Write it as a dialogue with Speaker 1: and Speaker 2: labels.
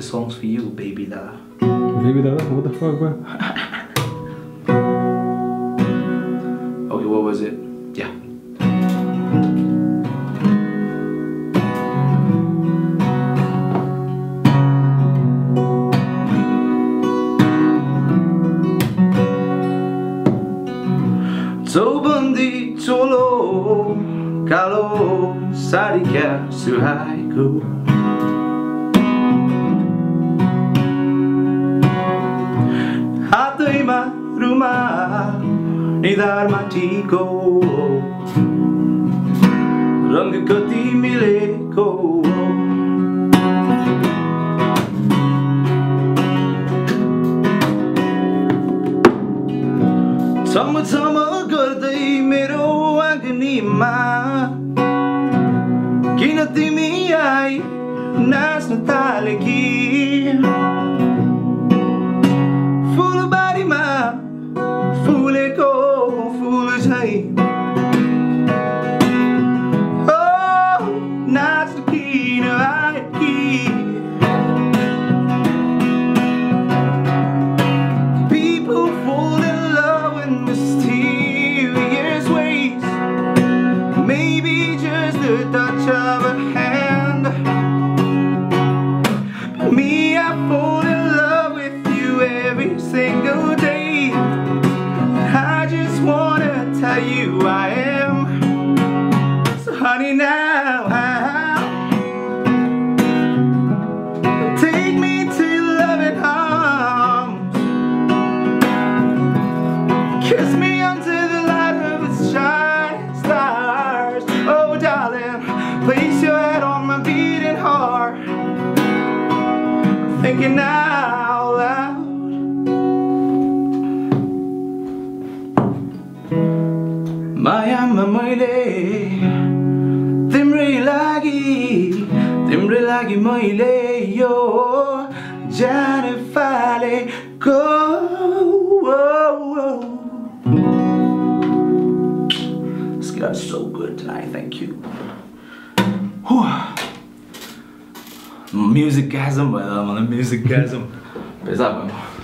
Speaker 1: This song's for you, baby Dada.
Speaker 2: Baby Dada, what the fuck, bro?
Speaker 1: Okay, what was it? Yeah. 좁은 뒤쪽으로 가로 살이게 수하이 छाम्दैमा Ruma निधारमा टिको रङ कति मिलेको छम छम गर्दै मेरो अग्निमा किन तिमी आई नाच्न थाले कि फुलबा voel ik, ook, voel eens. Oh, naast de kine tell you I am. So, honey, now. Take me to your loving arms. Kiss me under the light of its shining stars. Oh, darling, place your head on my beating heart. Thinking out Maya मैले तिम्रै लागि तिम्रै लागि मैले यो जाने फालेको This guy's so good tonight, thank you. Whew. Musicgasm, vai lá, mano, musicgasm. Pesado mesmo.